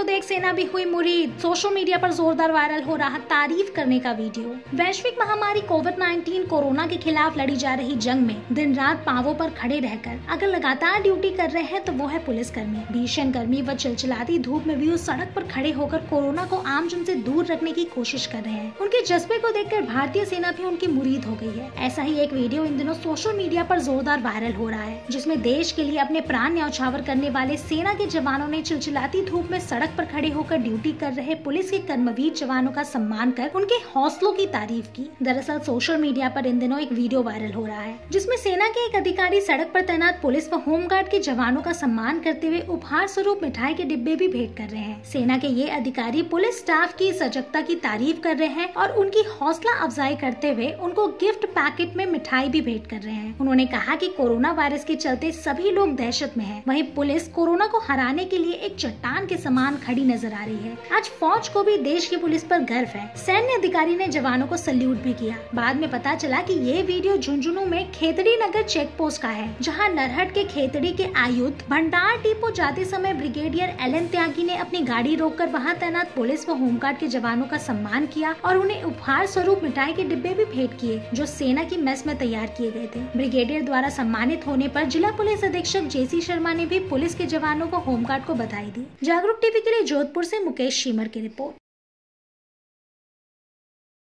के को देख सेना भी हुई मुरीद सोशल मीडिया पर जोरदार वायरल हो रहा तारीफ़ करने का वीडियो। वैश्विक महामारी कोविड 19 कोरोना के खिलाफ लड़ी जा रही जंग में दिन रात पावों पर खड़े रहकर अगर लगातार ड्यूटी कर रहे हैं तो वो है पुलिस कर्मी भीषण गर्मी व चिलचिलाती धूप में भी उस सड़क पर खड़े होकर कोरोना को आम जन से दूर रखने की कोशिश कर रहे हैं। उनके जज्बे को देखकर भारतीय सेना भी उनकी मुरीद हो गई है। ऐसा ही एक वीडियो इन दिनों सोशल मीडिया पर जोरदार वायरल हो रहा है, जिसमें देश के लिए अपने प्राण न्यौछावर करने वाले सेना के जवानों ने चिलचिलाती धूप में सड़क पर खड़े होकर ड्यूटी कर रहे पुलिस के कर्मवीर जवानों का सम्मान कर उनके हौसलों की तारीफ़ की। दरअसल सोशल मीडिया पर इन दिनों एक वीडियो वायरल हो रहा है, जिसमें सेना के एक अधिकारी सड़क पर तैनात पुलिस व होमगार्ड के जवानों का सम्मान करते हुए उपहार स्वरूप मिठाई के डिब्बे भी भेंट कर रहे हैं। सेना के ये अधिकारी पुलिस स्टाफ की सजगता की तारीफ़ कर रहे हैं और उनकी हौसला अफजाई करते हुए उनको गिफ्ट पैकेट में मिठाई भी भेंट कर रहे हैं। उन्होंने कहा कि कोरोना वायरस के चलते सभी लोग दहशत में हैं। वहीं पुलिस कोरोना को हराने के लिए एक चट्टान के समान खड़ी नज़र आ रही है। आज फौज को भी देश की पुलिस पर गर्व है। सैन्य अधिकारी ने जवानों को सल्यूट भी किया। बाद में पता चला कि ये वीडियो झुंझुनू में खेतड़ी नगर चेक पोस्ट का है, जहाँ नरहट के खेतड़ी के आयुक्त भंडार डिपो जाते समय ब्रिगेडियर एल एन त्यागी ने अपनी गाड़ी रोककर वहाँ तैनात पुलिस व होमगार्ड के जवानों का सम्मान किया और उन्हें उपहार स्वरूप मिठाई के डिब्बे भी भेंट किए, जो सेना की मेस में तैयार किए गए थे। ब्रिगेडियर द्वारा सम्मानित होने पर जिला पुलिस अधीक्षक जेसी शर्मा ने भी पुलिस के जवानों को होमगार्ड को बधाई दी। जागरूक टीवी के लिए जोधपुर से मुकेश शीमर की रिपोर्ट।